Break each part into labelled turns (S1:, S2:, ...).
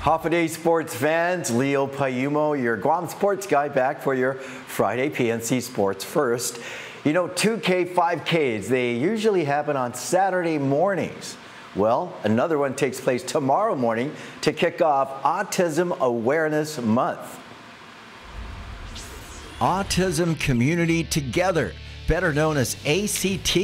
S1: Hafa sports fans, Leo Payumo, your Guam sports guy, back for your Friday PNC Sports First. You know, 2K, 5Ks, they usually happen on Saturday mornings. Well, another one takes place tomorrow morning to kick off Autism Awareness Month. Autism Community Together better known as ACT,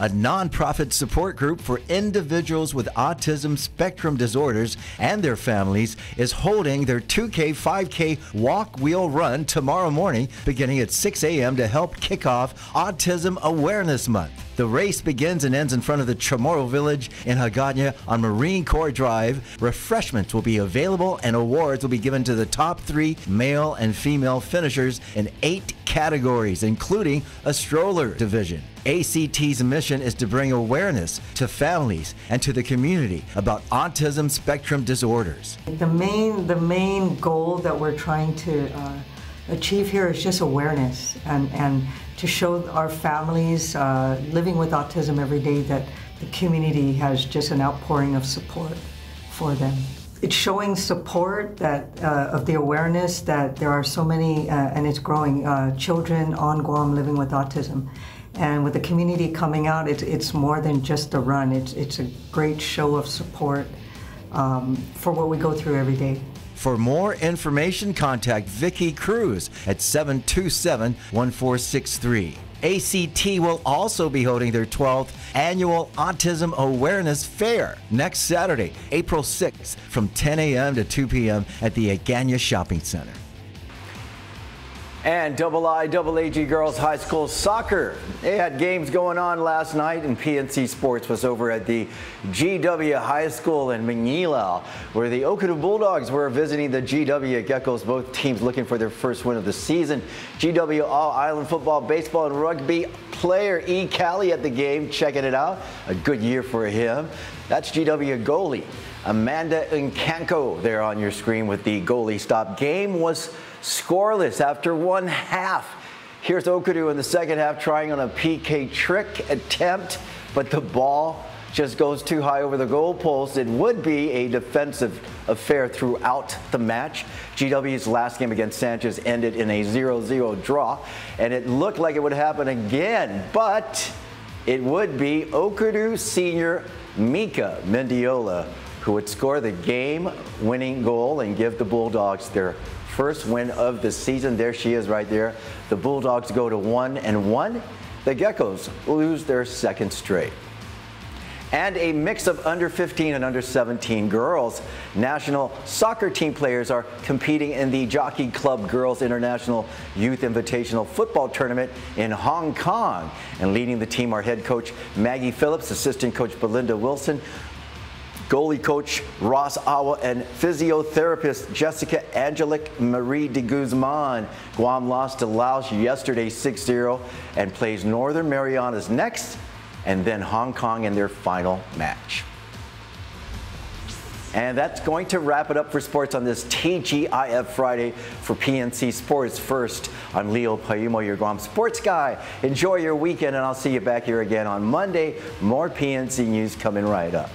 S1: a nonprofit support group for individuals with autism spectrum disorders and their families, is holding their 2K, 5K walk, wheel, run tomorrow morning beginning at 6 a.m. to help kick off Autism Awareness Month. The race begins and ends in front of the Chamorro Village in Hagåtña on Marine Corps Drive. Refreshments will be available and awards will be given to the top three male and female finishers in eight categories, including a stroller division. ACT's mission is to bring awareness to families and to the community about autism spectrum disorders.
S2: The main, the main goal that we're trying to uh, achieve here is just awareness and, and to show our families uh, living with autism every day that the community has just an outpouring of support for them. It's showing support that uh, of the awareness that there are so many, uh, and it's growing, uh, children on Guam living with autism. And with the community coming out, it, it's more than just a run. It's, it's a great show of support um, for what we go through every day.
S1: For more information, contact Vicki Cruz at 727 1463. ACT will also be holding their 12th annual Autism Awareness Fair next Saturday, April 6th from 10 a.m. to 2 p.m. at the Hagåtña Shopping Center. And double I, double AG girls high school soccer. They had games going on last night and PNC Sports was over at the GW High School in Mangilao where the Okkodo Bulldogs were visiting the GW Geckos, both teams looking for their first win of the season. GW All Island Football, Baseball, and Rugby player E. Cali at the game, checking it out. A good year for him. That's GW goalie Amanda Nkanko there on your screen with the goalie stop. Game was scoreless after one half. Here's Okkodo in the second half trying on a PK trick attempt, but the ball just goes too high over the goalpost. It would be a defensive affair throughout the match. GW's last game against Sanchez ended in a 0-0 draw, and it looked like it would happen again, but it would be Okkodo senior Mika Mendiola who would score the game-winning goal and give the Bulldogs their first win of the season. There she is right there. The Bulldogs go to one and one. The Geckos lose their second straight. And a mix of under 15 and under 17 girls. National soccer team players are competing in the Jockey Club Girls International Youth Invitational Football Tournament in Hong Kong. And leading the team are head coach Maggie Phillips, assistant coach Belinda Wilson, goalie coach Ross Awa, and physiotherapist Jessica Angelic Marie de Guzman. Guam lost to Laos yesterday 6-0 and plays Northern Marianas next and then Hong Kong in their final match. And that's going to wrap it up for sports on this TGIF Friday for PNC Sports First. I'm Leo Payumo, your Guam sports guy. Enjoy your weekend, and I'll see you back here again on Monday. More PNC news coming right up.